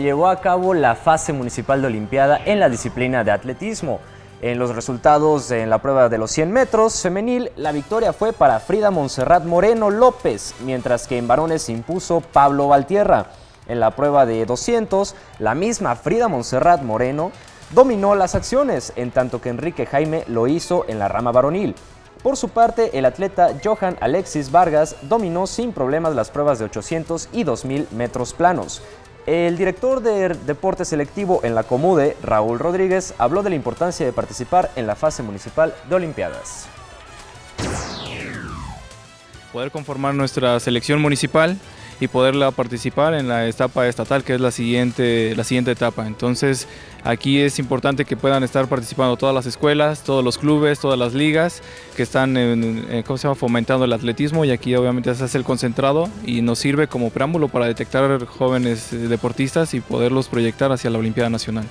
llevó a cabo la fase municipal de Olimpiada en la disciplina de atletismo. En los resultados en la prueba de los 100 metros femenil, la victoria fue para Frida Monserrat Moreno López, mientras que en varones se impuso Pablo Valtierra. En la prueba de 200, la misma Frida Monserrat Moreno dominó las acciones, en tanto que Enrique Jaime lo hizo en la rama varonil. Por su parte, el atleta Johan Alexis Vargas dominó sin problemas las pruebas de 800 y 2000 metros planos. El director de deporte selectivo en la Comude, Raúl Rodríguez, habló de la importancia de participar en la fase municipal de Olimpiadas. Poder conformar nuestra selección municipal y poderla participar en la etapa estatal, que es la siguiente, la siguiente etapa. Entonces, aquí es importante que puedan estar participando todas las escuelas, todos los clubes, todas las ligas que están ¿cómo se llama? fomentando el atletismo y aquí obviamente se hace el concentrado y nos sirve como preámbulo para detectar jóvenes deportistas y poderlos proyectar hacia la Olimpiada Nacional.